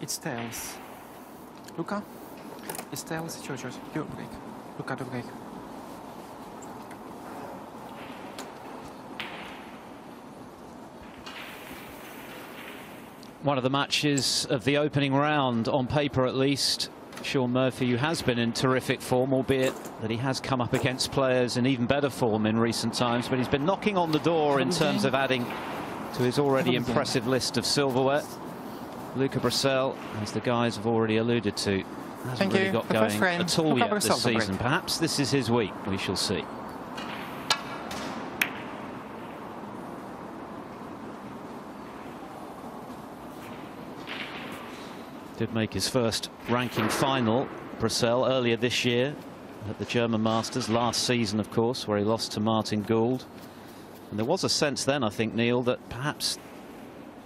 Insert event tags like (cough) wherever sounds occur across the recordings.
It's tails. Luca? It's tails, it's yours, yours. Your break. Luca, the break. One of the matches of the opening round, on paper at least. Shaun Murphy, who has been in terrific form, albeit that he has come up against players in even better form in recent times, but he's been knocking on the door in terms of adding to his already impressive list of silverware. Luca Brecel, as the guys have already alluded to, hasn't Thank really you. got The going at all Luca yet this the break. season. Perhaps this is his week, we shall see. Did make his first ranking final, Brecel, earlier this year at the German Masters, last season, of course, where he lost to Martin Gould. And there was a sense then, I think, Neil, that perhaps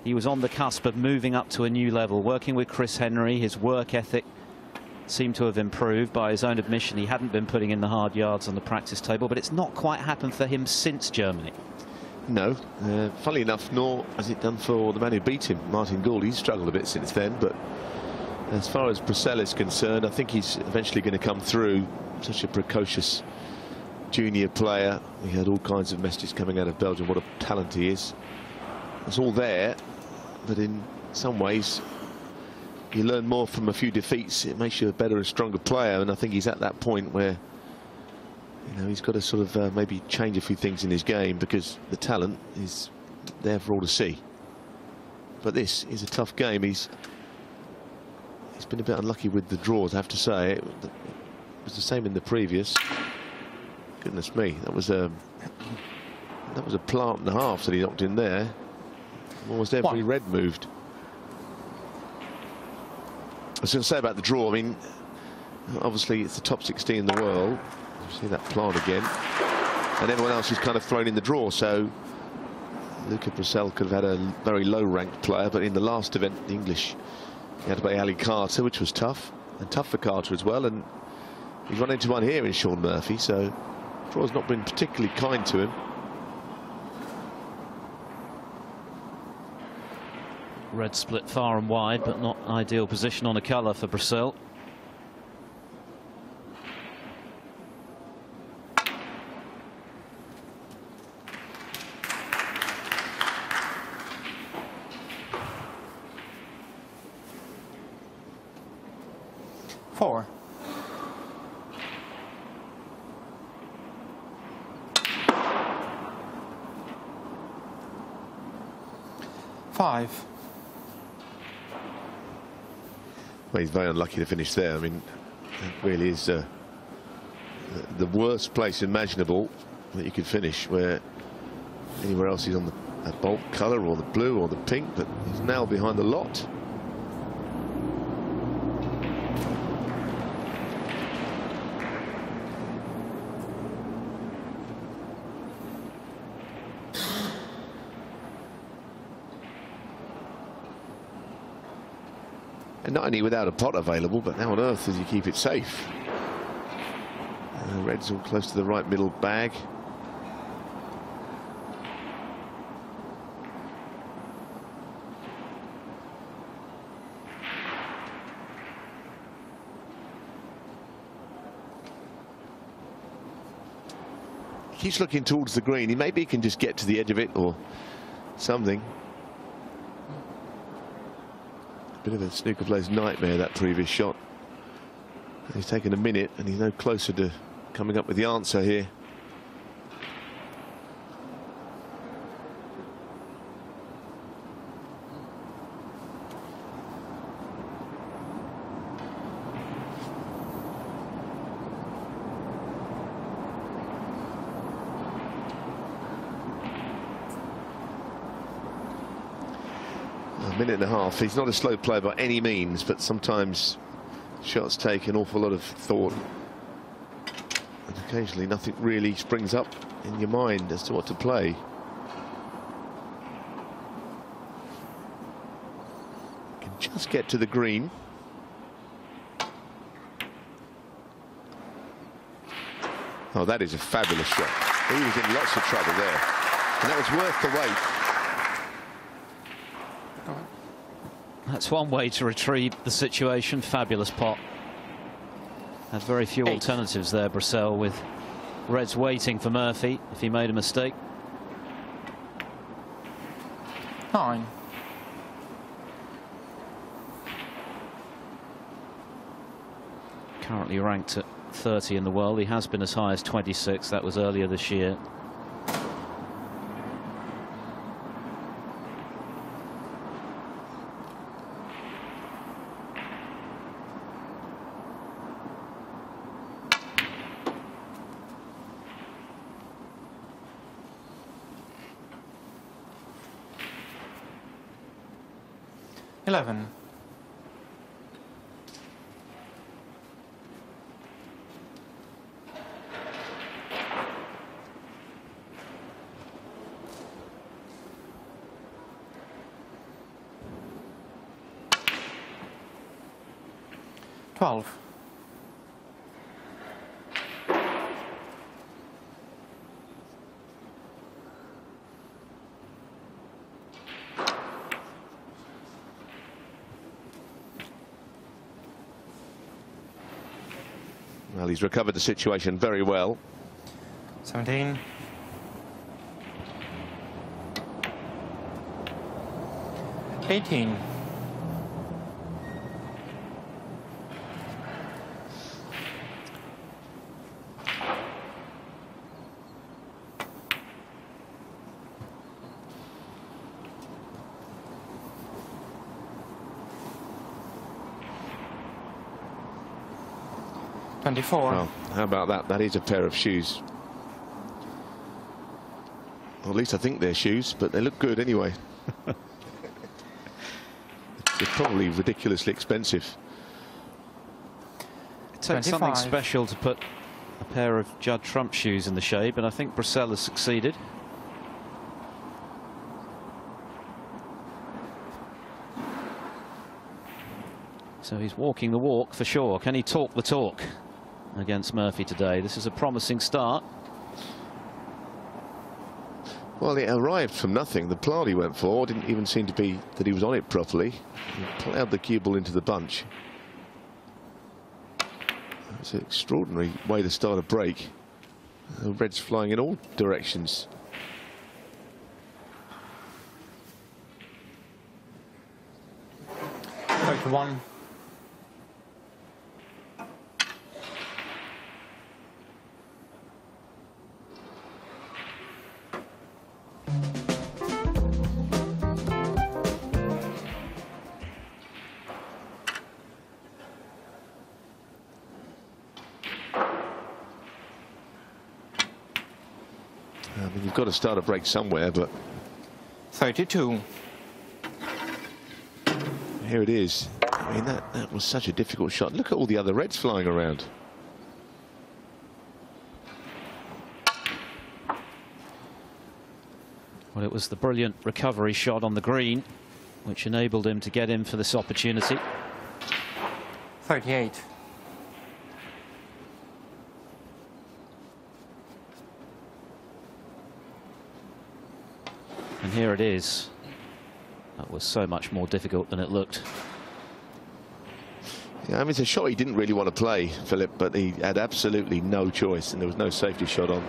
he was on the cusp of moving up to a new level, working with Chris Henry. His work ethic seemed to have improved. By his own admission, he hadn't been putting in the hard yards on the practice table, but it's not quite happened for him since Germany. No, uh, funnily enough, nor has it done for the man who beat him, Martin Gould. He's struggled a bit since then, but as far as Brecel is concerned, I think he's eventually going to come through. Such a precocious junior player. He had all kinds of messages coming out of Belgium, what a talent he is. It's all there, but in some ways, you learn more from a few defeats. It makes you a better and stronger player, and I think he's at that point where you know, he's got to sort of uh, maybe change a few things in his game because the talent is there for all to see. But this is a tough game. He's he's been a bit unlucky with the draws, I have to say. It was the same in the previous. Goodness me, that was a that was a plant and a half that he knocked in there. Almost every One. red moved. I was going to say about the draw. I mean, obviously it's the top 16 in the world. You see that plant again. And everyone else is kind of thrown in the draw. So Luca Brecel could have had a very low-ranked player, but in the last event, the English he had to play Ali Carter, which was tough, and tough for Carter as well. And he's run into one here in Shaun Murphy, so draw's not been particularly kind to him. Red split far and wide, but not ideal position on a colour for Brecel. Four. Five. Well, he's very unlucky to finish there. I mean, that really is uh, the- the worst place imaginable that you could finish, where anywhere else he's on the a baulk colour or the blue or the pink, but he's now behind the lot. Not only without a pot available, but how on earth does he keep it safe? Uh, red's all close to the right middle bag. Keeps looking towards the green. He maybe can just get to the edge of it or something. Bit of a snooker player's nightmare, that previous shot. He's taken a minute and he's no closer to coming up with the answer here. A half. He's not a slow player by any means, but sometimes shots take an awful lot of thought. And occasionally nothing really springs up in your mind as to what to play. Can just get to the green. Oh, that is a fabulous shot. He was in lots of trouble there. And that was worth the wait. That's one way to retrieve the situation. Fabulous pot. Had very few Eight. alternatives there, Brecel, with Reds waiting for Murphy if he made a mistake. Nine. Currently ranked at 30 in the world. He has been as high as 26. That was earlier this year. 12. Well, he's recovered the situation very well. 17. Eighteen. Twenty-four. Well, how about that? That is a pair of shoes. Or at least I think they're shoes, but they look good anyway. (laughs) they're probably ridiculously expensive. It takes something special to put a pair of Judd Trump shoes in the shade, but I think Brecel has succeeded. So he's walking the walk for sure. Can he talk the talk against Murphy today? This is a promising start. Well, it arrived from nothing. The plant he went for didn't even seem to be that he was on it properly. He ploughed the cue ball into the bunch. It's an extraordinary way to start a break. The Reds flying in all directions. Thirty-one. I mean, you've got to start a break somewhere, but Thirty-two. here it is. I mean, that, that was such a difficult shot. Look at all the other Reds flying around. Well, it was the brilliant recovery shot on the green, which enabled him to get in for this opportunity. Thirty-eight. And here it is. That was so much more difficult than it looked. Yeah, I mean, it's a shot he didn't really want to play, Philip, but he had absolutely no choice, and there was no safety shot on.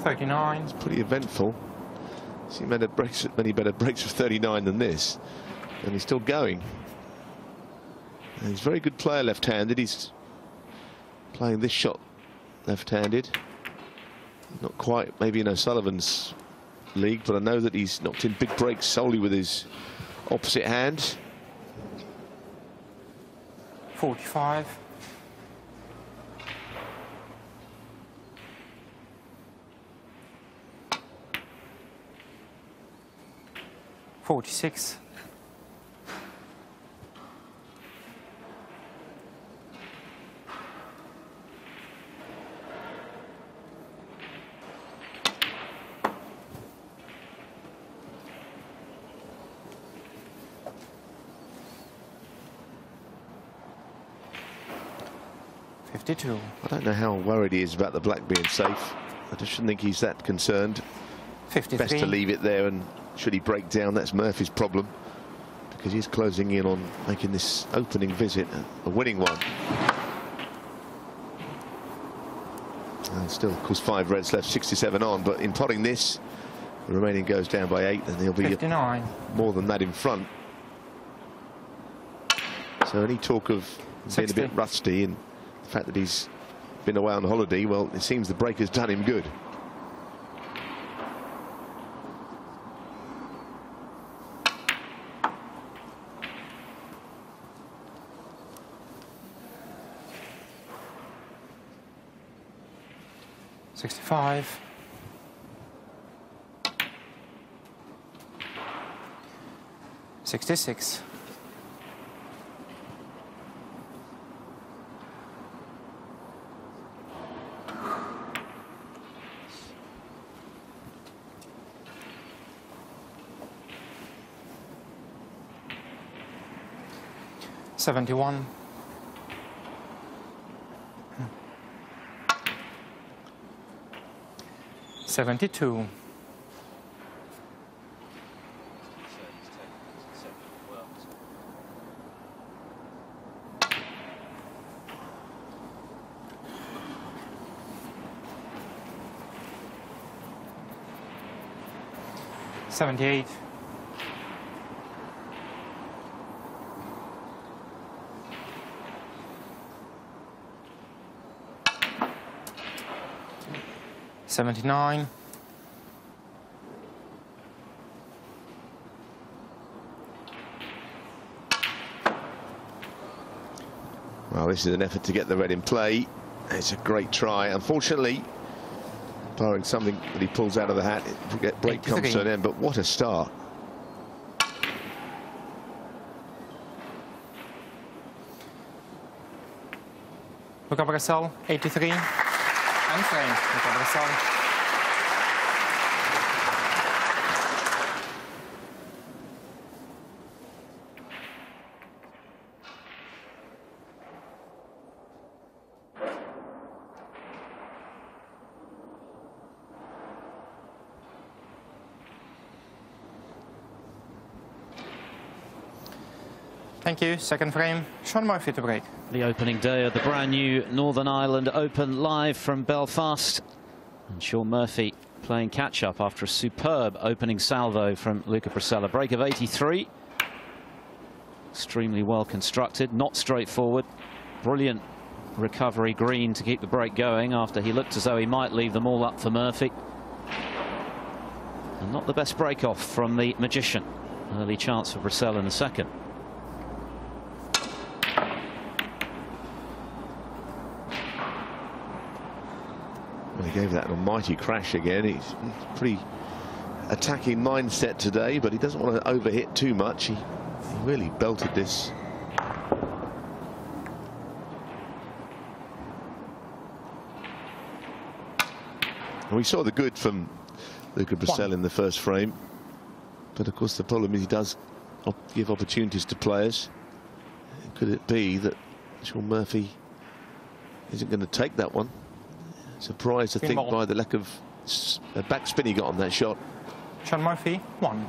Thirty-nine. It's Pretty eventful. See many breaks, many better breaks of 39 than this, and he's still going. And he's a very good player left-handed. He's playing this shot left-handed. Not quite, maybe in O'Sullivan's league, but I know that he's knocked in big breaks solely with his opposite hand. Forty-five. Forty-six. I don't know how worried he is about the black being safe. I just shouldn't think he's that concerned. 53. Best to leave it there, and should he break down, that's Murphy's problem. Because he's closing in on making this opening visit a, winning one. And still, of course, five reds left, 67 on. But in potting this, the remaining goes down by eight, and he'll be 59. more than that in front. So any talk of being a bit rusty and the fact that he's been away on holiday, well, it seems the break has done him good. Sixty-five. Sixty-six. Seventy-one. Seventy-two. Seventy-eight. Seventy-nine. Well, this is an effort to get the red in play. It's a great try. Unfortunately, barring something that he pulls out of the hat, break comes to an end. But what a start. Luca Brecel, 83. And frame, Luca Thank you. Second frame, Shaun Murphy to break. The opening day of the brand new Northern Ireland Open live from Belfast. And Shaun Murphy playing catch up after a superb opening salvo from Luca Brecel. Break of 83. Extremely well constructed, not straightforward. Brilliant recovery green to keep the break going after he looked as though he might leave them all up for Murphy. And not the best break off from the magician. Early chance for Brecel in the second. Gave that an almighty crash again. He's, pretty attacking mindset today, but he doesn't want to overhit too much. He, he really belted this. And we saw the good from Luca Brecel in the first frame. But of course the problem is he does op give opportunities to players. Could it be that Shaun Murphy isn't going to take that one? Surprised, I think, more. by the lack of s- backspin he got on that shot. Shaun Murphy, one.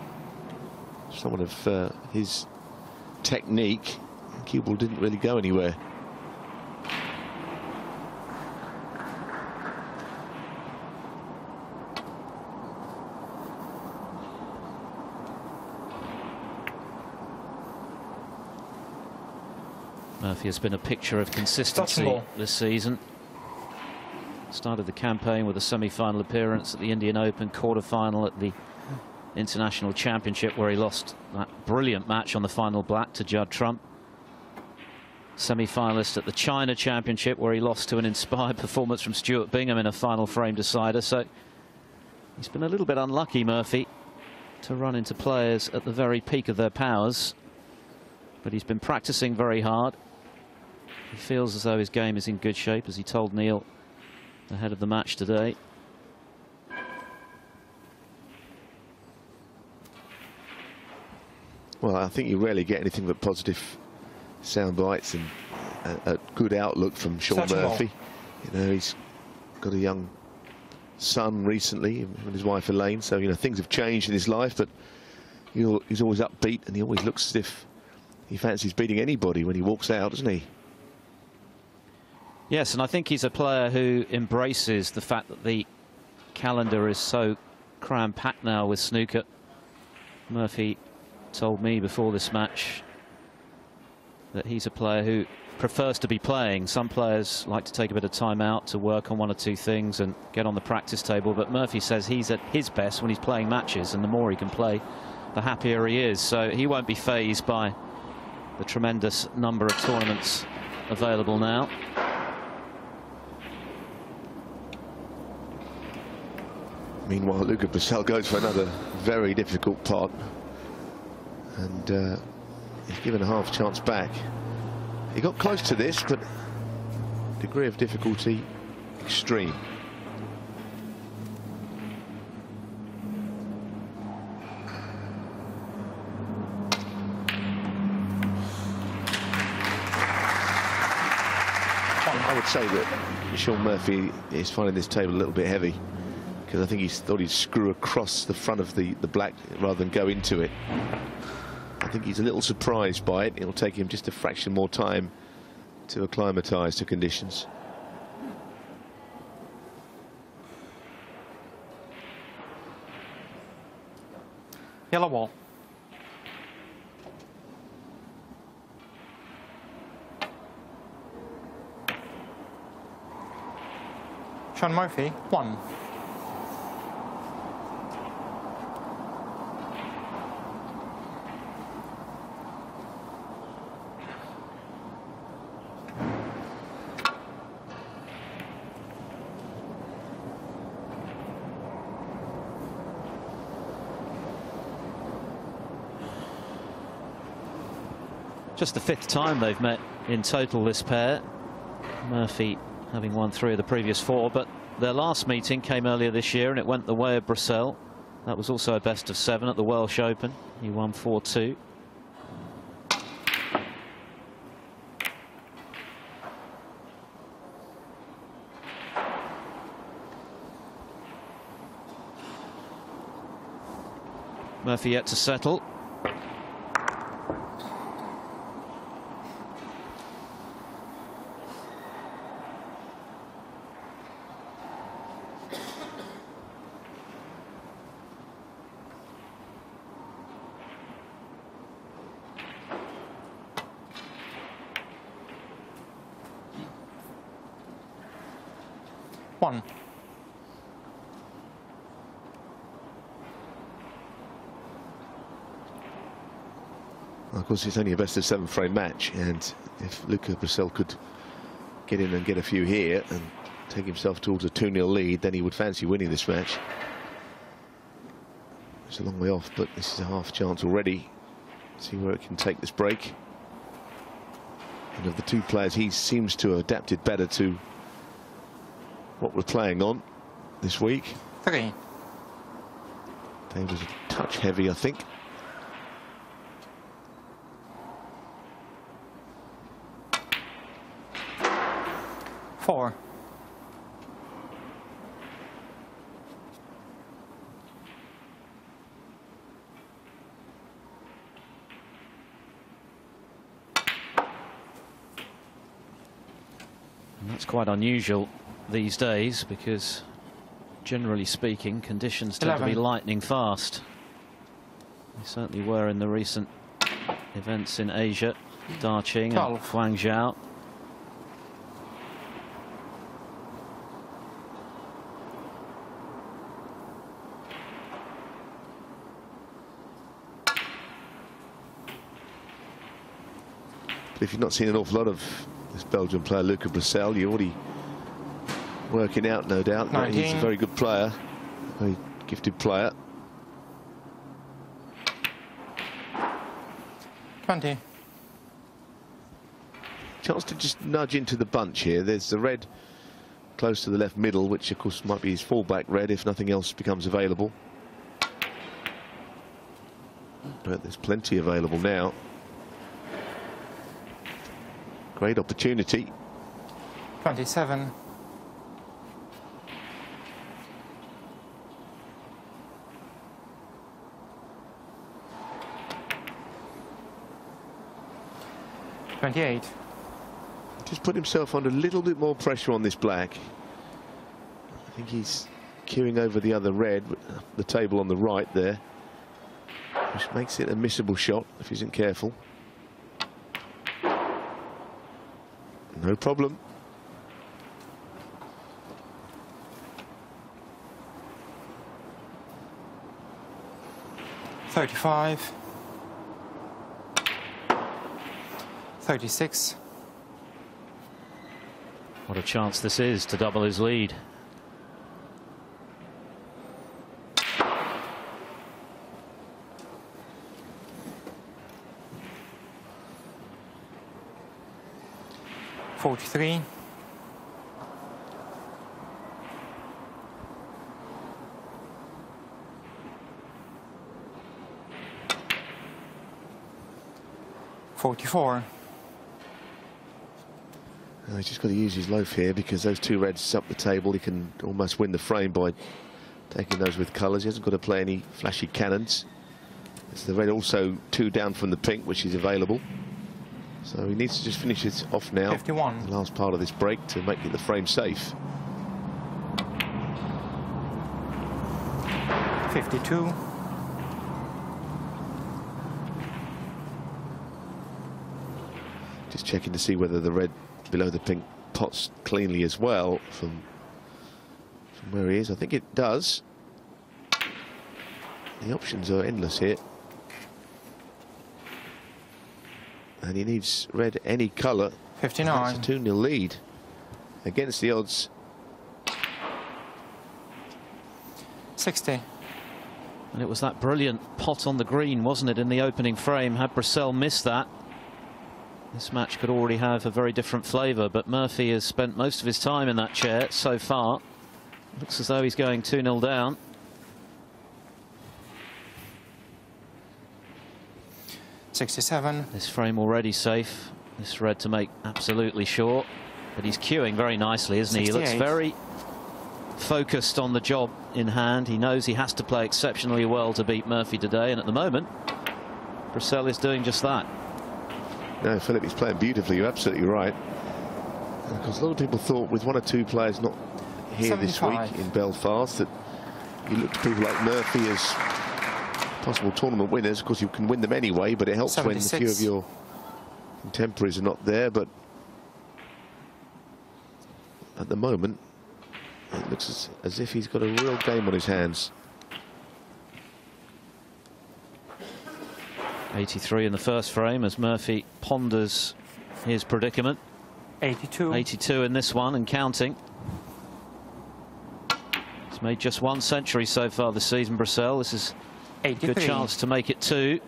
Someone of uh, his technique. Cue ball didn't really go anywhere. Murphy has been a picture of consistency this season. Started the campaign with a semi-final appearance at the Indian Open, quarter-final at the International Championship, where he lost that brilliant match on the final black to Judd Trump. Semi-finalist at the China Championship, where he lost to an inspired (laughs) performance from Stuart Bingham in a final frame decider. So he's been a little bit unlucky, Murphy, to run into players at the very peak of their powers. But he's been practicing very hard. He feels as though his game is in good shape, as he told Neil ahead of the match today. Well, I think you rarely get anything but positive sound bites and a, a good outlook from Shaun Such. Murphy. You know, he's got a young son recently and his wife Elaine. So, you know, things have changed in his life, but he's always upbeat and he always looks as if he fancies beating anybody when he walks out, doesn't he? Yes, and I think he's a player who embraces the fact that the calendar is so cram-packed now with snooker. Murphy told me before this match that he's a player who prefers to be playing. Some players like to take a bit of time out to work on one or two things and get on the practice table. But Murphy says he's at his best when he's playing matches, and the more he can play, the happier he is. So he won't be fazed by the tremendous number of tournaments available now. Meanwhile, Luca Brecel goes for another very difficult pot. And uh, he's given a half chance back. He got close to this, but degree of difficulty extreme. I would say that Shaun Murphy is finding this table a little bit heavy because I think he thought he'd screw across the front of the, the black rather than go into it. I think he's a little surprised by it. It'll take him just a fraction more time to acclimatise to conditions. Yellow wall. Shaun Murphy, one. Just the fifth time they've met in total, this pair. Murphy having won three of the previous four, but their last meeting came earlier this year and it went the way of Brecel. That was also a best of seven at the Welsh Open. He won 4-2. Murphy yet to settle. Course, it's only a best of seven frame match, and if Luca Brecel could get in and get a few here and take himself towards a 2-0 lead, then he would fancy winning this match. It's a long way off, but this is a half chance already. See where it can take this break. And of the two players, he seems to have adapted better to what we're playing on this week. Dave was a touch heavy, I think. And that's quite unusual these days because generally speaking conditions tend 11. to be lightning fast. They certainly were in the recent events in Asia, Daqing and 12. Guangzhou. But if you've not seen an awful lot of this Belgian player, Luca Brecel, you're already working out, no doubt. He's a very good player, very gifted player. Twenty. Chance to just nudge into the bunch here. There's the red close to the left middle, which of course might be his fallback red if nothing else becomes available. But there's plenty available now. Great opportunity. 27. Twenty-eight. Just put himself under a little bit more pressure on this black. I think he's cueing over the other red, the table on the right there, which makes it a missable shot if he isn't careful. No problem. Thirty-five. Thirty-six. What a chance this is to double his lead. Forty-three. Forty-four. Uh, he's just got to use his loaf here because those two reds up the table, he can almost win the frame by taking those with colours. He hasn't got to play any flashy cannons. It's the red also two down from the pink, which is available. So he needs to just finish it off now. 51. The last part of this break to make it the frame safe. Fifty-two. Just checking to see whether the red below the pink pots cleanly as well from, from where he is. I think it does. The options are endless here. And he needs red any colour. That's a 59. 2 0 lead against the odds. 60. And it was that brilliant pot on the green, wasn't it, in the opening frame? Had Brecel missed that, this match could already have a very different flavour. But Murphy has spent most of his time in that chair so far. Looks as though he's going 2-0 down. Sixty-seven. This frame already safe. This red to make absolutely sure. But he's cueing very nicely, isn't he? He looks very focused on the job in hand. He knows he has to play exceptionally well to beat Murphy today. And at the moment, Brecel is doing just that. No, Philip, he's playing beautifully. You're absolutely right. Because a lot of people thought with one or two players not here this week in Belfast that you look to people like Murphy as possible tournament winners. Of course, you can win them anyway, but it helps when a few of your contemporaries are not there. But at the moment, it looks as, as if he's got a real game on his hands. 83 in the first frame as Murphy ponders his predicament. 82. 82 in this one and counting. He's made just one century so far this season, Brecel. This is a 83. good chance to make it two.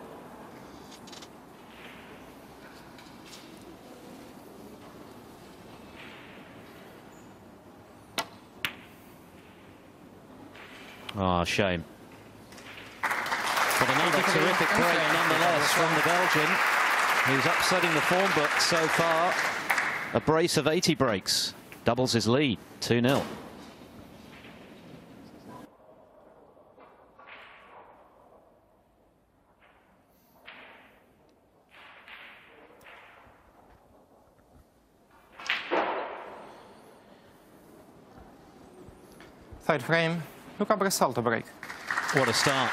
Ah, shame. But another terrific break nonetheless from the Belgian, who's upsetting the form book so far. A brace of 80 breaks. Doubles his lead, 2-0. Third frame. Luca break. What a start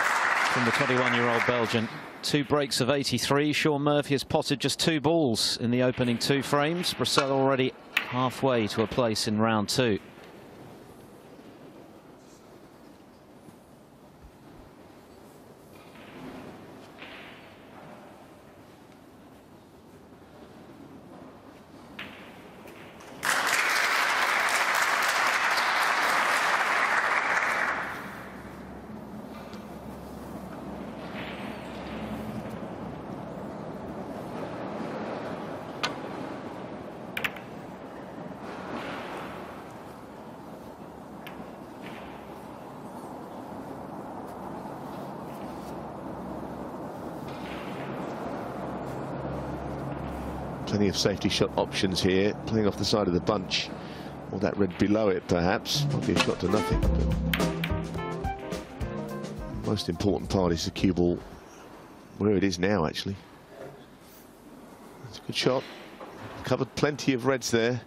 from the 21-year-old Belgian. Two breaks of 83. Shaun Murphy has potted just two balls in the opening two frames. Brecel already halfway to a place in round two. Safety shot options here, playing off the side of the bunch. Or that red below it, perhaps. Might be a shot to nothing. But most important part is the cue ball where it is now, actually. It's a good shot. covered plenty of reds there.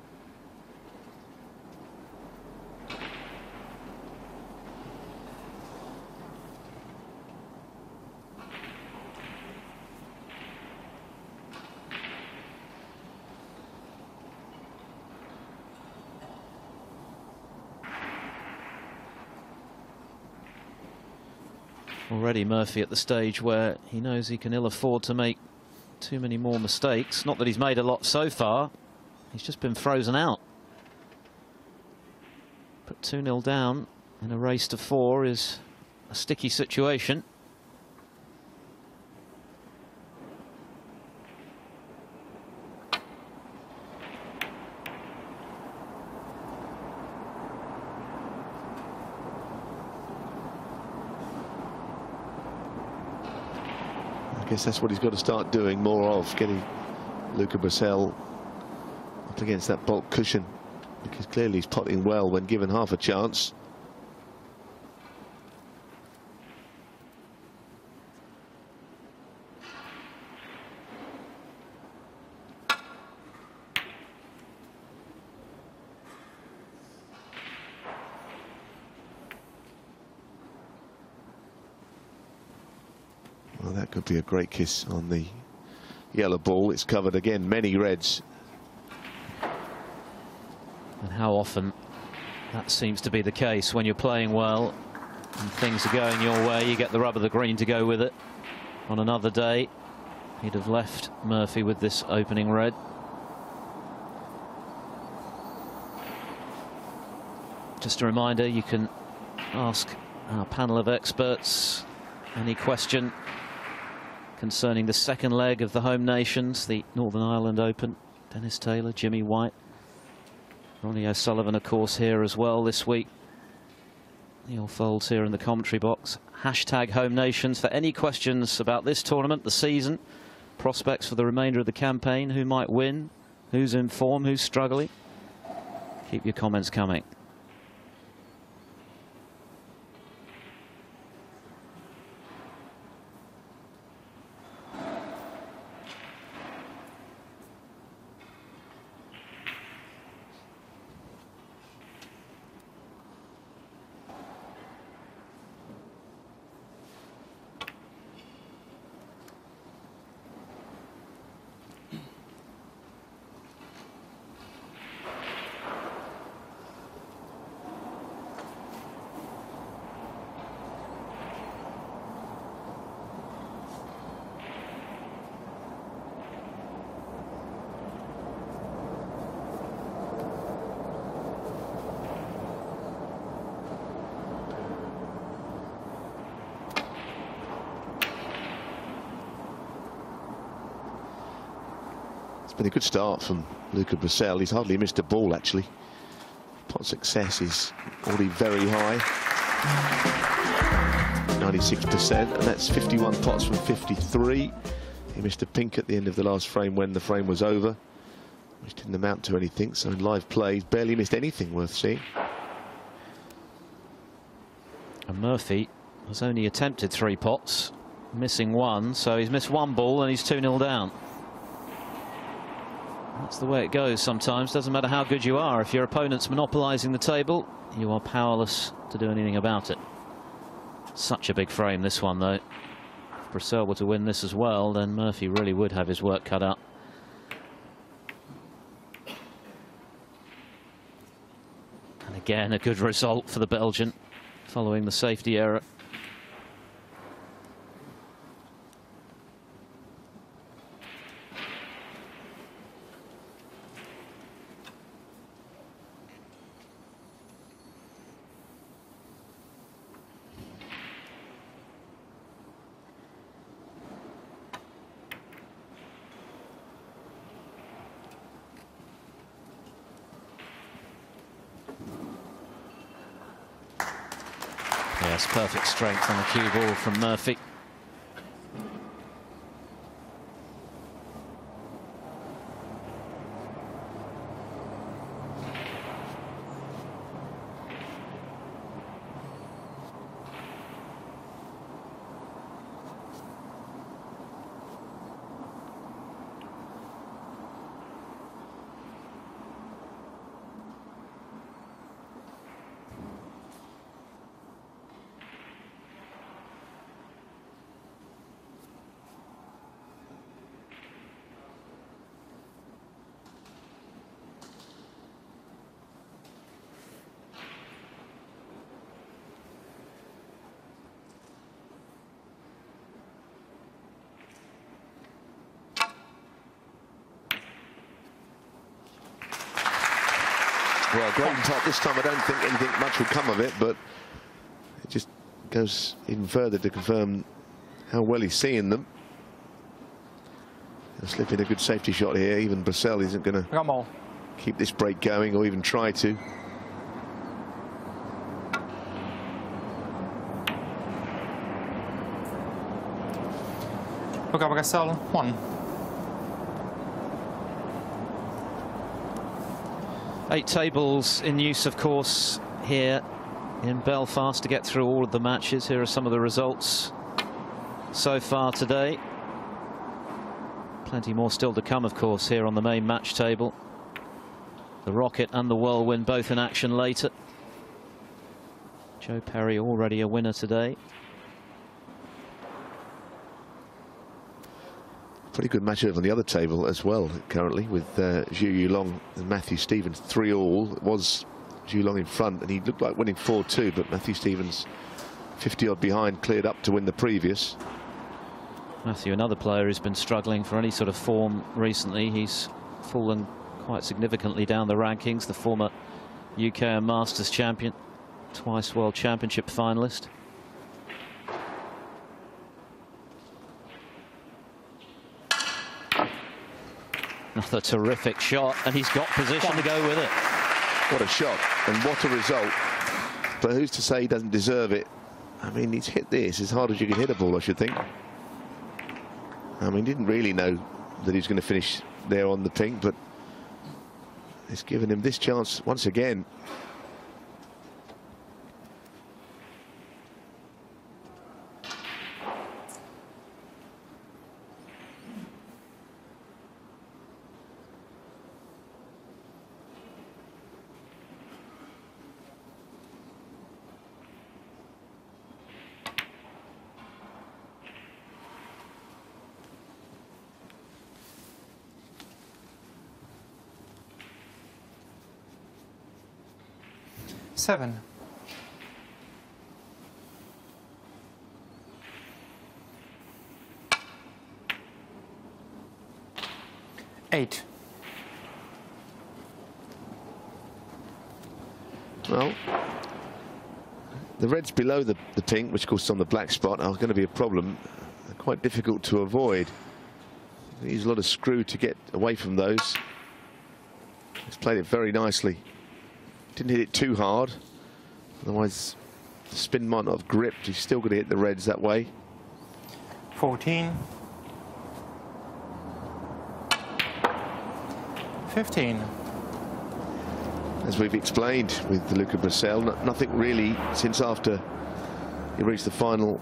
Already Murphy at the stage where he knows he can ill afford to make too many more mistakes. Not that he's made a lot so far. He's just been frozen out. But 2-0 down in a race to four is a sticky situation. Guess that's what he's got to start doing more of, getting Luca Brecel up against that baulk cushion, because clearly he's potting well when given half a chance. could be a great kiss on the yellow ball. It's covered again, many reds. And how often that seems to be the case when you're playing well and things are going your way, you get the rub of the green to go with it. On another day, he'd have left Murphy with this opening red. Just a reminder, you can ask our panel of experts any question concerning the second leg of the home nations, the Northern Ireland Open. Dennis Taylor, Jimmy White, Ronnie O'Sullivan, of course, here as well this week. Neil Foulds here in the commentary box. Hashtag home nations for any questions about this tournament, the season, prospects for the remainder of the campaign, who might win, who's in form, who's struggling. Keep your comments coming. Been a good start from Luca Brecel. He's hardly missed a ball, actually. Pot success is already very high. 96%, and that's 51 pots from 53. He missed a pink at the end of the last frame when the frame was over, which didn't amount to anything. So in live play, he's barely missed anything worth seeing. And Murphy has only attempted three pots, missing one, so he's missed one ball and he's 2-0 down. That's the way it goes sometimes. Doesn't matter how good you are. If your opponent's monopolising the table, you are powerless to do anything about it. Such a big frame, this one, though. If Brecel were to win this as well, then Murphy really would have his work cut out. And again, a good result for the Belgian, following the safety error. Perfect strength on the cue ball from Murphy. Top this time. I don't think anything much will come of it, but it just goes even further to confirm how well he's seeing them. He'll slip in a good safety shot here. Even Brecel isn't going to We got more. keep this break going or even try to. Luca Brecel, one. Eight tables in use, of course, here in Belfast to get through all of the matches. Here are some of the results so far today. Plenty more still to come, of course, here on the main match table. The Rocket and the Whirlwind both in action later. Joe Perry already a winner today. Pretty good match over on the other table as well, currently, with uh, Zhu Yulong and Matthew Stevens. Three all. It was Zhu Long in front, and he looked like winning 4-2, but Matthew Stevens 50 odd behind, cleared up to win the previous. Matthew, another player who's been struggling for any sort of form recently. He's fallen quite significantly down the rankings. The former UK Masters champion, twice World Championship finalist. Another terrific shot, and he's got position to go with it. What a shot, and what a result. But who's to say he doesn't deserve it? I mean, he's hit this as hard as you can hit a ball, I should think. I mean, didn't really know that he was going to finish there on the pink, but it's given him this chance once again. Seven. Eight. Well, the reds below the, the pink, which of course is on the black spot, are going to be a problem. They're quite difficult to avoid. Use a lot of screw to get away from those. He's played it very nicely. Didn't hit it too hard. Otherwise, the spin might not have gripped. He's still going to hit the reds that way. 14. 15. As we've explained with Luca Brecel, no, nothing really since after he reached the final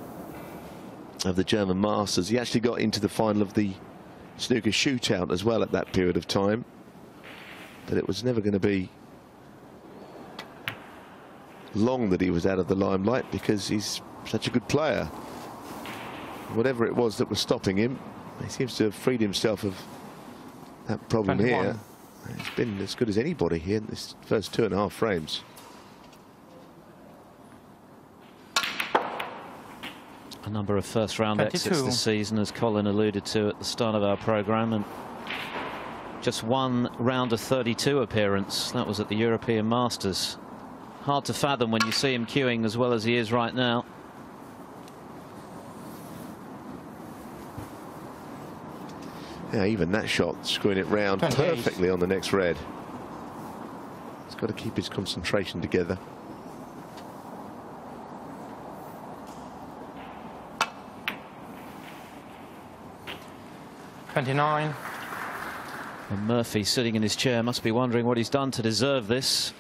of the German Masters. He actually got into the final of the snooker shootout as well at that period of time. But it was never going to be long that he was out of the limelight because he's such a good player. Whatever it was that was stopping him, he seems to have freed himself of that problem 21. here. He's been as good as anybody here in this first two and a half frames. A number of first round exits this season, as Colin alluded to at the start of our programme. And just one round of 32 appearance. That was at the European Masters. Hard to fathom when you see him cueing as well as he is right now. Yeah, even that shot, screwing it round 28. perfectly on the next red. He's got to keep his concentration together. Twenty-nine. And Murphy sitting in his chair must be wondering what he's done to deserve this.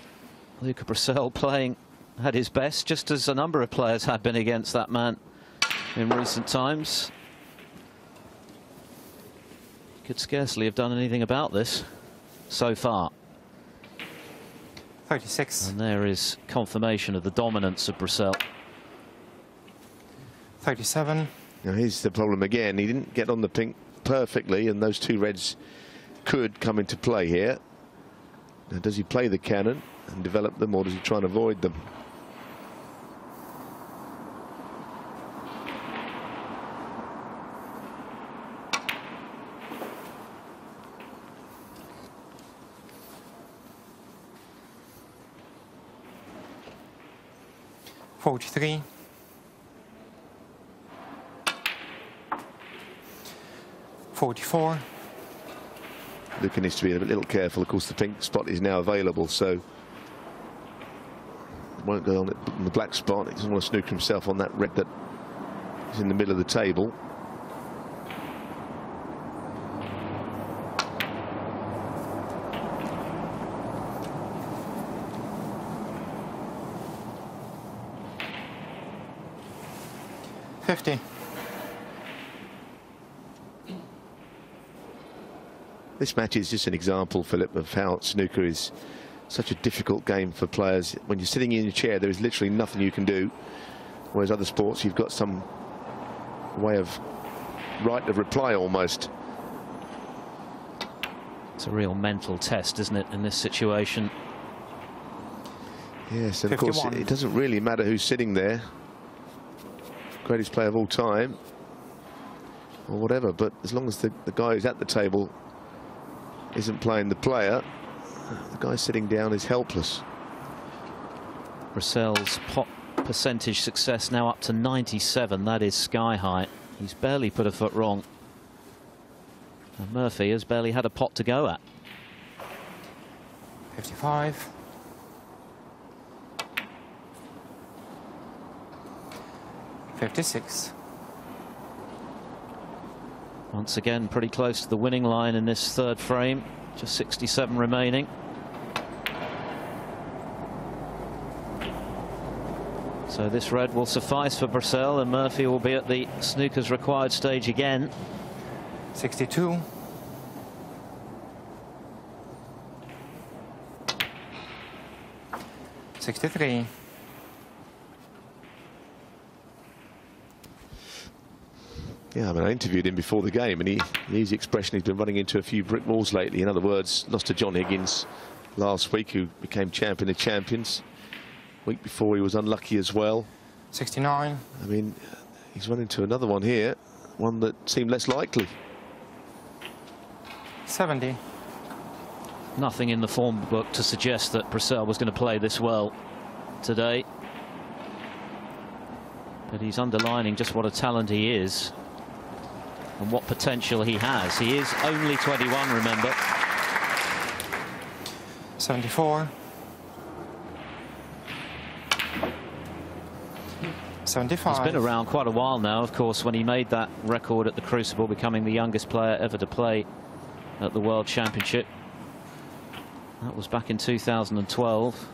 Luca Brecel playing at his best, just as a number of players have been against that man in recent times. He Could scarcely have done anything about this so far. Thirty-six. And there is confirmation of the dominance of Brecel. Thirty-seven. Now here's the problem again. He didn't get on the pink perfectly, and those two reds could come into play here. Now, does he play the cannon and develop them, or does he try and avoid them? Forty-three. Forty-four. Luca needs to be a little careful. Of course, the pink spot is now available, so won't go on, it, on the black spot. He doesn't want to snooker himself on that red that is in the middle of the table. Fifty. This match is just an example, Philip, of how snooker is such a difficult game for players. When you're sitting in your chair, there is literally nothing you can do. Whereas other sports, you've got some way of right of reply almost. It's a real mental test, isn't it, in this situation? Yes, and of course, it doesn't really matter who's sitting there. Greatest player of all time, or whatever, but as long as the, the guy who's at the table isn't playing the player, the guy sitting down is helpless. Brecel's pot percentage success now up to 97. That is sky high. He's barely put a foot wrong. And Murphy has barely had a pot to go at. Fifty-five. Fifty-six. Once again, pretty close to the winning line in this third frame. Just 67 remaining. So this red will suffice for Brecel and Murphy will be at the snooker's required stage again. Sixty-two. Sixty-three. Yeah, I mean, I interviewed him before the game, and he, his expression, he's been running into a few brick walls lately. In other words, lost to John Higgins last week, who became champion of champions. Week before, he was unlucky as well. Sixty-nine. I mean, he's run into another one here, one that seemed less likely. Seventy. Nothing in the form book to suggest that Brecel was going to play this well today. But he's underlining just what a talent he is and what potential he has. He is only 21, remember. Seventy-four. Seventy-five. He's been around quite a while now, of course, when he made that record at the Crucible, becoming the youngest player ever to play at the World Championship. That was back in 2012.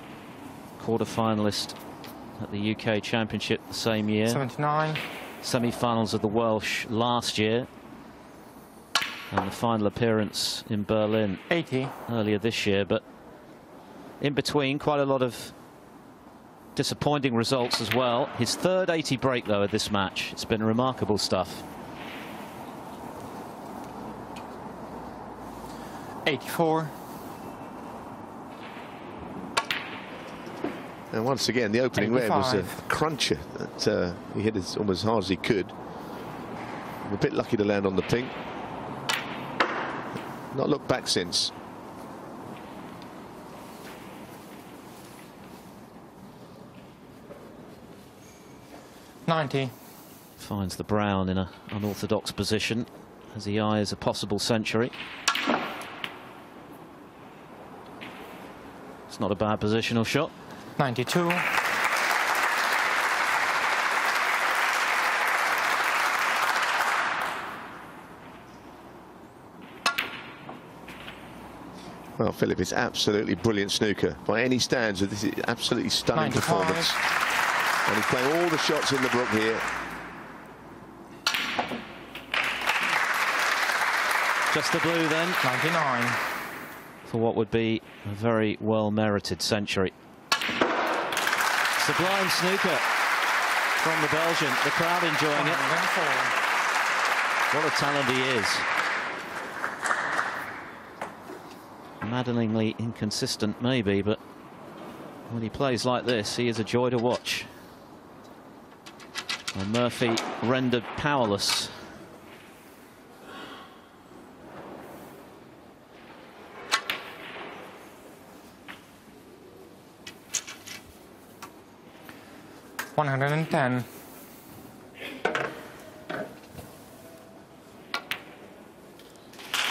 Quarter-finalist at the UK Championship the same year. Seventy-nine. Semi-finals of the Welsh last year. And the final appearance in Berlin Eighty. earlier this year. But in between, quite a lot of disappointing results as well. His third 80 break, though, of this match. It's been remarkable stuff. Eighty-four. And once again, the opening red was a cruncher. That, uh, he hit as almost as hard as he could. A bit lucky to land on the pink. Not looked back since. Ninety. Finds the brown in an unorthodox position as he eyes a possible century. It's not a bad positional shot. Ninety-two. Well, Philip, it's absolutely brilliant snooker by any standards. This is absolutely stunning 95. performance. And he's playing all the shots in the brook here. Just the blue then Ninety-nine. for what would be a very well merited century. Sublime snooker from the Belgian. The crowd enjoying it. What a talent he is. Maddeningly inconsistent, maybe, but when he plays like this, he is a joy to watch. And Murphy rendered powerless. 110.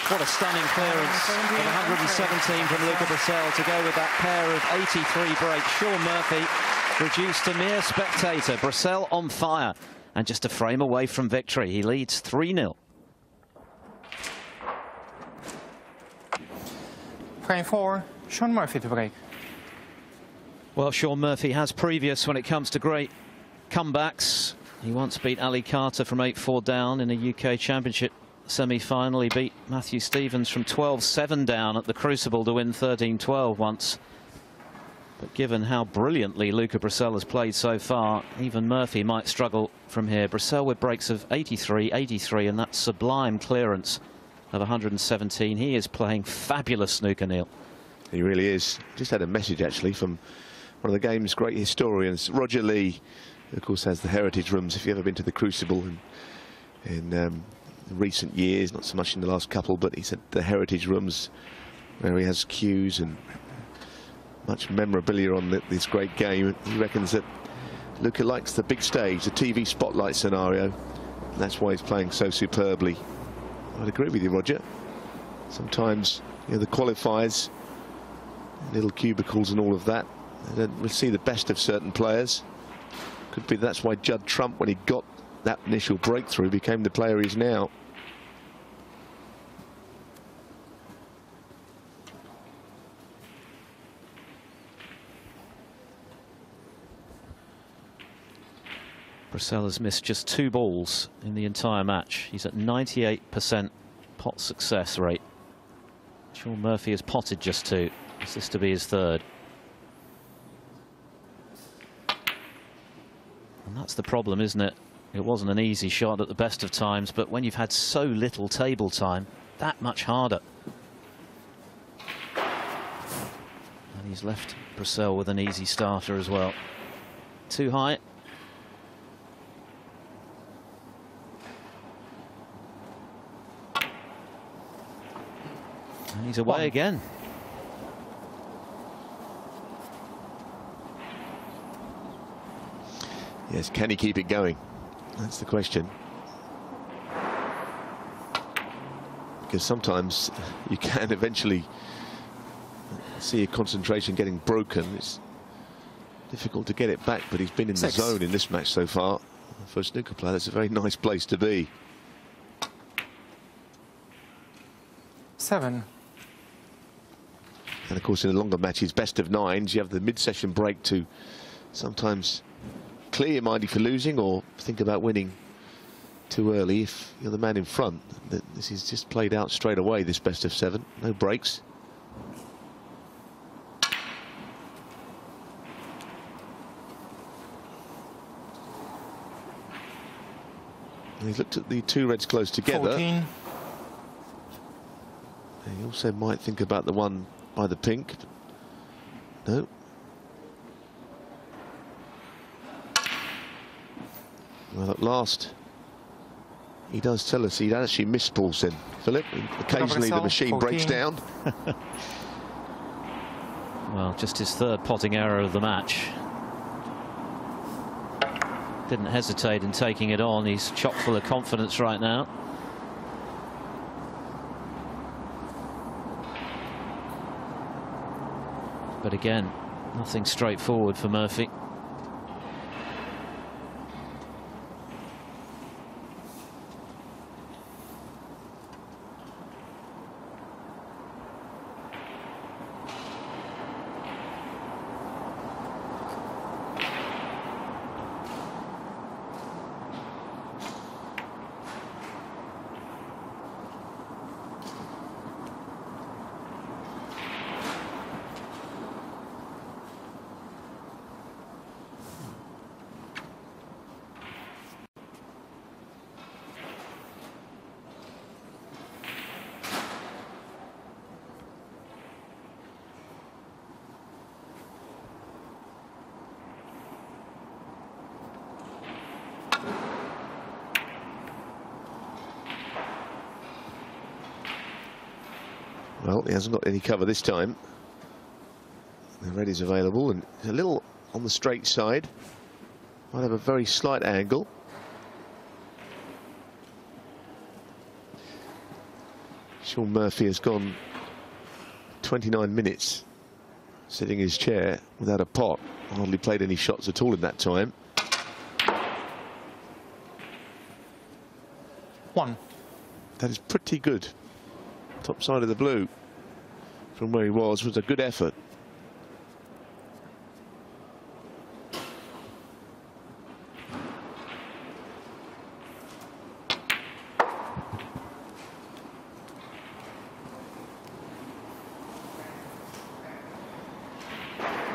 What a stunning clearance of 117 from Luca Brecel to go with that pair of 83 breaks. Shaun Murphy reduced to mere spectator. Brecel on fire and just a frame away from victory. He leads 3-0. Frame 4, Shaun Murphy to break. Well, Shaun Murphy has previous when it comes to great comebacks. He once beat Ali Carter from 8-4 down in a UK Championship semi-final. He beat Matthew Stevens from 12-7 down at the Crucible to win 13-12 once. But given how brilliantly Luca Brecel has played so far, even Murphy might struggle from here. Brecel with breaks of 83, 83 and that sublime clearance of 117. He is playing fabulous snooker, Neil. He really is. Just had a message actually from one of the game's great historians, Roger Lee, of course has the heritage rooms. If you've ever been to the Crucible in, in um, recent years, not so much in the last couple, but he said the heritage rooms where he has cues and much memorabilia on the, this great game. He reckons that Luca likes the big stage, the TV spotlight scenario. That's why he's playing so superbly. I'd agree with you, Roger. Sometimes you know, the qualifiers, little cubicles and all of that, we'll see the best of certain players. Could be that's why Judd Trump, when he got that initial breakthrough, became the player he's now. Brecel has missed just two balls in the entire match. He's at 98% pot success rate. Shaun Murphy has potted just two. This Is to be his third? And that's the problem, isn't it? It wasn't an easy shot at the best of times, but when you've had so little table time, that much harder. And he's left Brecel with an easy starter as well. Too high. He's away One. again. Yes, can he keep it going? That's the question. Because sometimes you can eventually see your concentration getting broken. It's difficult to get it back, but he's been in Six. the zone in this match so far. For a snooker player, that's a very nice place to be. 7. And of course, in the longer matches, best of nines, you have the mid-session break to sometimes clear your mind if you're losing or think about winning too early if you're the man in front. This is just played out straight away, this best of seven. No breaks. And he's looked at the two reds close together. 14. And he also might think about the one by the pink. No. Well, at last, he does tell us he actually missed balls then, Philip. Occasionally the Gabriel, machine breaks down. (laughs) Well, just his third potting error of the match. Didn't hesitate in taking it on. He's chock full of confidence right now. But again, nothing straightforward for Murphy. Hasn't got any cover this time. The red is available and a little on the straight side. Might have a very slight angle. Shaun Murphy has gone 29 minutes sitting in his chair without a pot. Hardly played any shots at all in that time. One. That is pretty good. Top side of the blue from where he was was a good effort.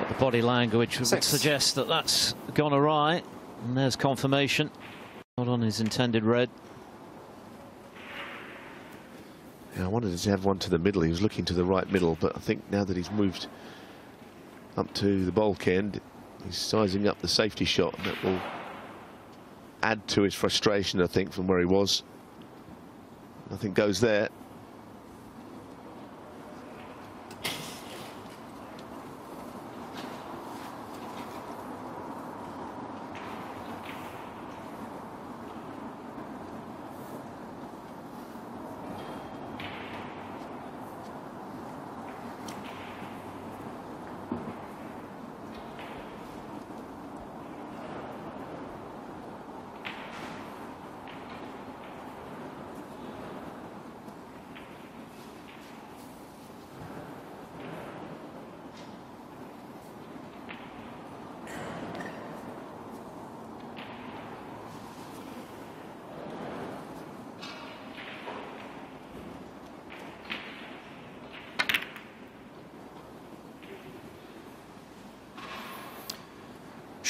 The body language would Six. suggest that that's gone awry. And there's confirmation. Not on his intended red. Yeah, I wanted to have one to the middle. He was looking to the right middle, but I think now that he's moved up to the baulk end, he's sizing up the safety shot, and that will add to his frustration, I think, from where he was. Nothing goes there.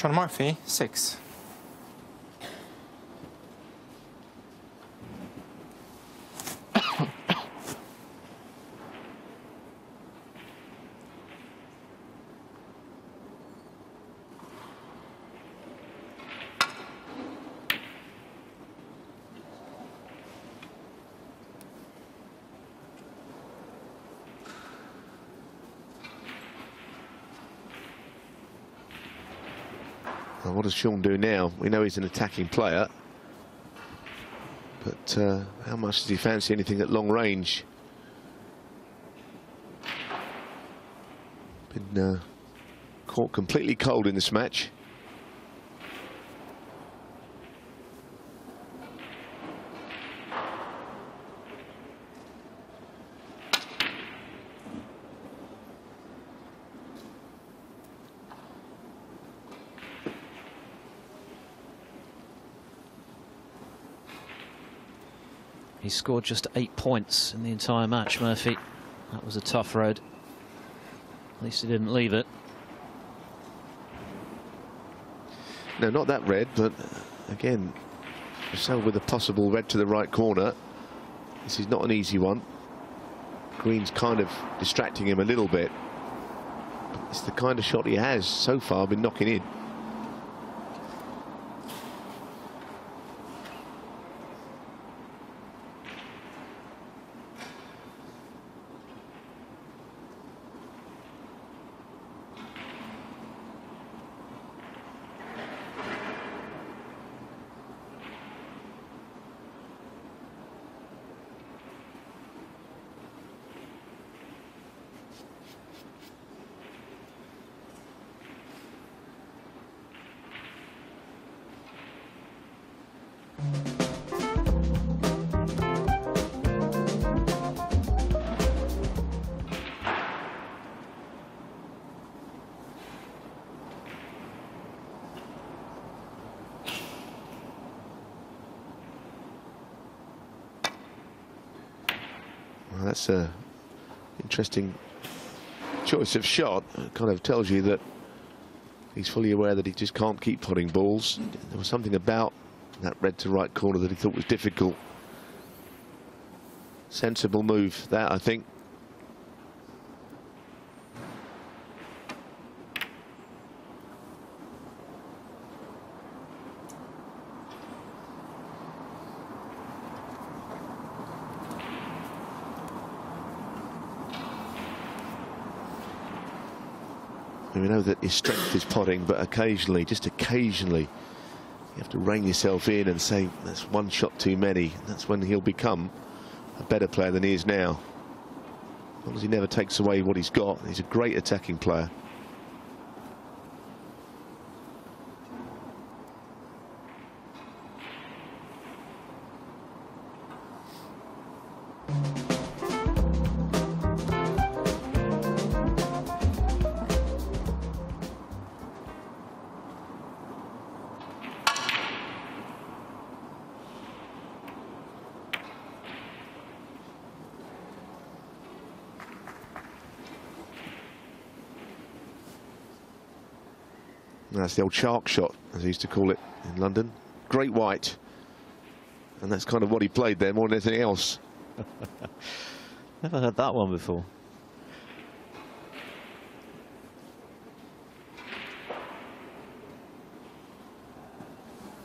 Shaun Murphy, six. Well, what does Shaun do now? We know he's an attacking player. But uh, how much does he fancy anything at long range? Been uh, caught completely cold in this match. He scored just eight points in the entire match, Murphy. That was a tough road. At least he didn't leave it. No, not that red, but again, so with a possible red to the right corner. This is not an easy one. Green's kind of distracting him a little bit. It's the kind of shot he has so far been knocking in. Well, that's a interesting choice of shot. It kind of tells you that he's fully aware that he just can't keep putting balls. There was something about that red to right corner that he thought was difficult. Sensible move, that I think. Know that his strength is potting, but occasionally, just occasionally, you have to rein yourself in and say, that's one shot too many. That's when he'll become a better player than he is now. As long as he never takes away what he's got, he's a great attacking player. That's the old shark shot, as he used to call it in London. Great white. And that's kind of what he played there more than anything else. (laughs) Never heard that one before.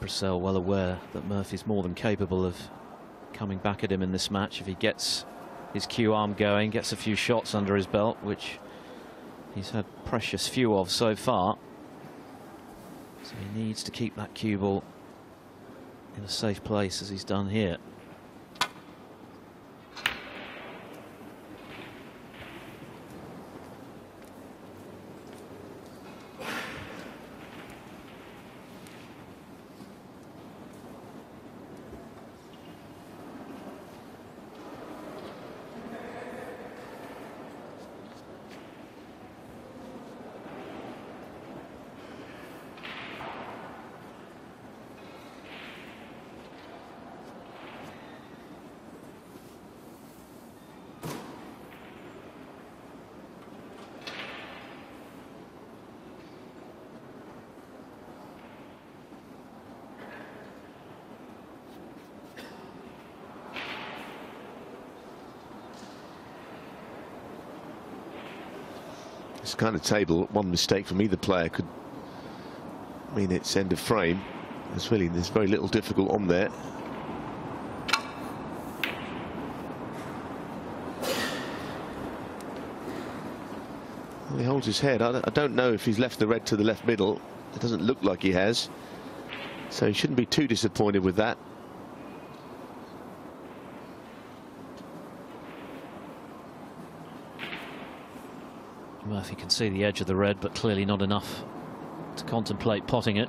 Brecel well aware that Murphy's more than capable of coming back at him in this match if he gets his cue arm going, gets a few shots under his belt, which he's had precious few of so far. Needs to keep that cue ball in a safe place as he's done here. Kind of table, one mistake from either player could mean it's end of frame. There's really there's very little difficult on there. Well, he holds his head. I don't know if he's left the red to the left middle. It doesn't look like he has. So he shouldn't be too disappointed with that. Murphy can see the edge of the red, but clearly not enough to contemplate potting it.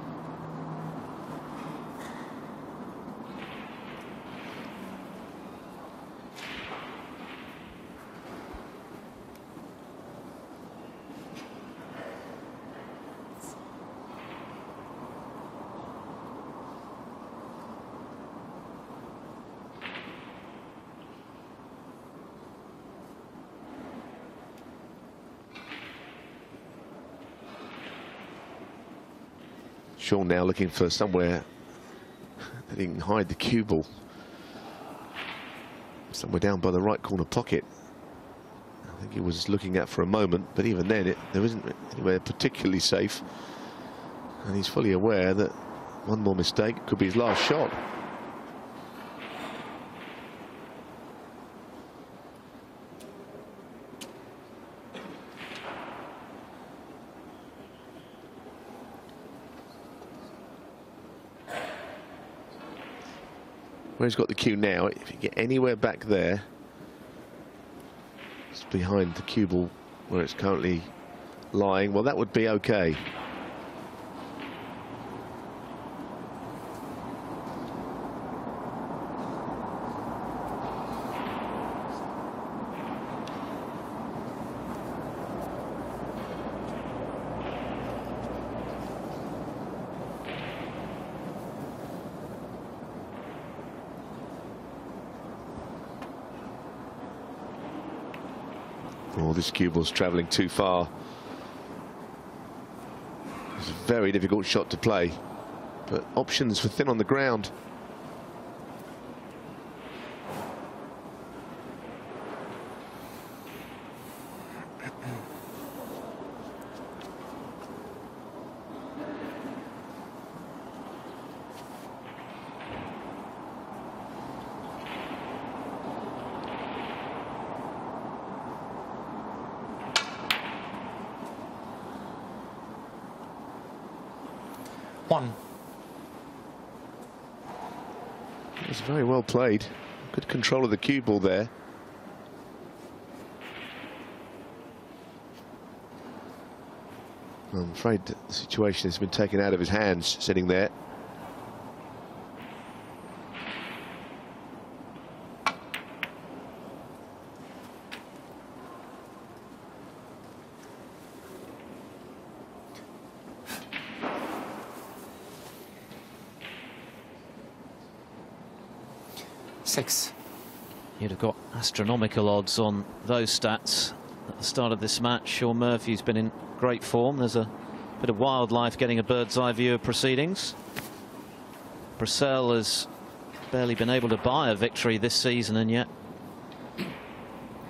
Shaun now looking for somewhere that he can hide the cue ball. Somewhere down by the right corner pocket. I think he was looking at for a moment, but even then it, there isn't anywhere particularly safe. And he's fully aware that one more mistake could be his last shot. Where he's got the cue now, if you get anywhere back there, it's behind the cue ball where it's currently lying, well, that would be okay. This cue ball's travelling too far. It's a very difficult shot to play, but options for thin on the ground. Played. Good control of the cue ball there. I'm afraid the situation has been taken out of his hands sitting there. Six. You'd have got astronomical odds on those stats at the start of this match. Shaun Murphy's been in great form. There's a bit of wildlife getting a bird's eye view of proceedings. Brecel has barely been able to buy a victory this season and yet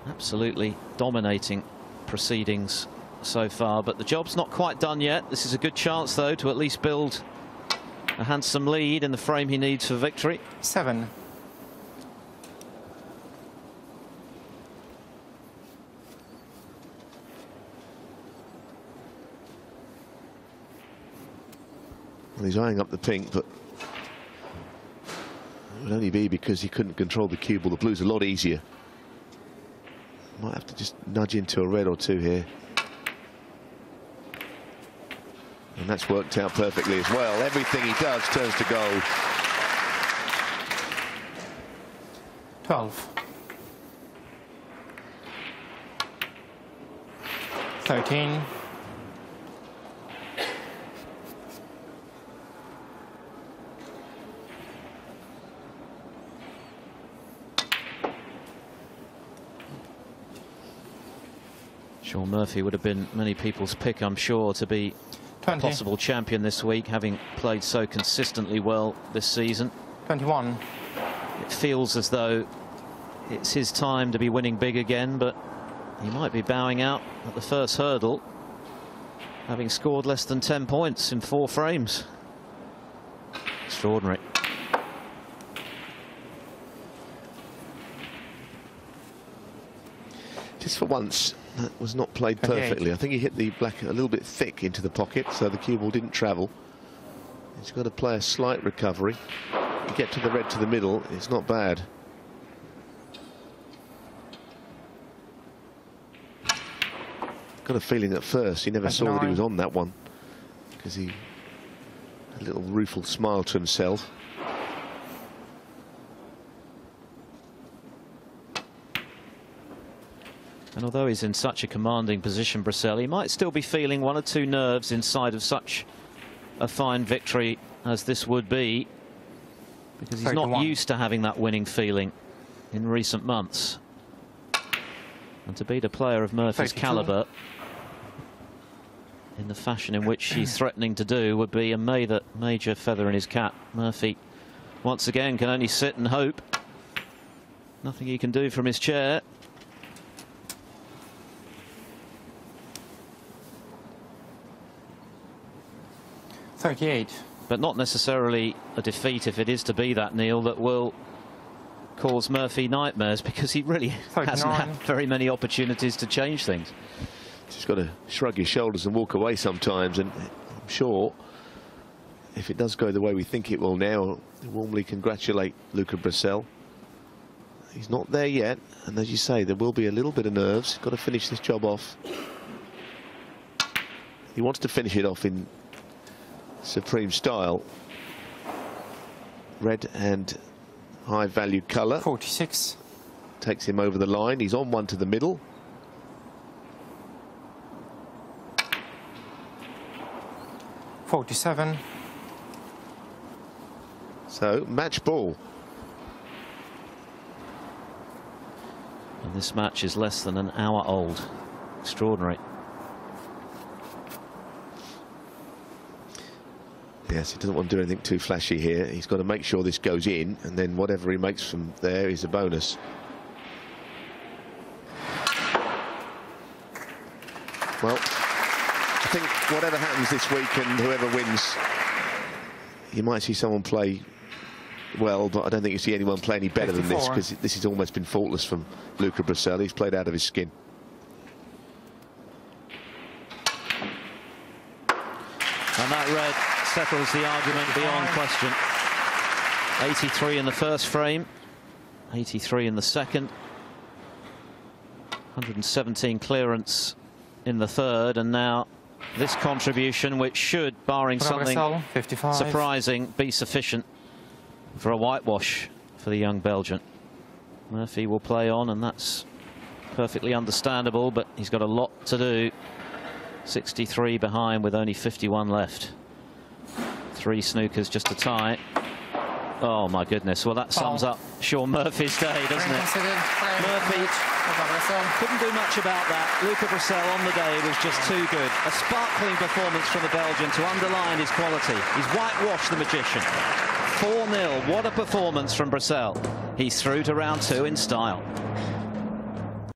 absolutely dominating proceedings so far. But the job's not quite done yet. This is a good chance, though, to at least build a handsome lead in the frame he needs for victory. Seven. He's eyeing up the pink, but it would only be because he couldn't control the cue ball. The blue's a lot easier. Might have to just nudge into a red or two here. And that's worked out perfectly as well. Everything he does turns to gold. 12. 13. Shaun Murphy would have been many people's pick, I'm sure, to be 20. possible champion this week, having played so consistently well this season. 21. It feels as though it's his time to be winning big again, but he might be bowing out at the first hurdle, having scored less than 10 points in four frames. Extraordinary. Just for once, that was not played Okay. perfectly. I think he hit the black a little bit thick into the pocket, so the cue ball didn't travel. He's got to play a slight recovery. You get to the red to the middle, it's not bad. Got a feeling at first he never That's saw that he was on that one because he had a little rueful smile to himself. And although he's in such a commanding position, Brecel, he might still be feeling one or two nerves inside of such a fine victory as this would be. Because he's not used to having that winning feeling in recent months. And to beat a player of Murphy's calibre in the fashion in which he's (clears throat) threatening to do would be a major, major feather in his cap. Murphy, once again, can only sit and hope. Nothing he can do from his chair. Thirty-eight. but not necessarily a defeat if it is to be that, Neil, that will cause Murphy nightmares (laughs) because he really hasn't had very many opportunities to change things. Just got to shrug his shoulders and walk away sometimes. And I'm sure if it does go the way we think it will now, I warmly congratulate Luca Brecel. He's not there yet. And as you say, there will be a little bit of nerves. Got to finish this job off. He wants to finish it off in supreme style. Red and high value colour Forty-six. takes him over the line. He's on one to the middle. Forty-seven. So match ball. And this match is less than an hour old. Extraordinary. Yes, he doesn't want to do anything too flashy here. He's got to make sure this goes in, and then whatever he makes from there is a bonus. Well, I think whatever happens this week and whoever wins, you might see someone play well, but I don't think you see anyone play any better than this because this has almost been faultless from Luca Brecel. He's played out of his skin. And that red settles the argument beyond question. 83 in the first frame, 83 in the second, 117 clearance in the third, and now this contribution, which should, barring something Progressal, 55. surprising, be sufficient for a whitewash for the young Belgian. Murphy will play on, and that's perfectly understandable, but he's got a lot to do. 63 behind with only 51 left. Three snookers just a tie. Oh my goodness. Well, that sums Foul. up Shaun Murphy's day, doesn't it? Murphy. match for Progressal. Couldn't do much about that. Luca Brecel on the day was just too good. A sparkling performance from the Belgian to underline his quality. He's whitewashed the magician. 4-0. What a performance from Brecel. He's through to round two in style.